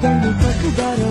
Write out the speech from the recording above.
Quando o talk about it.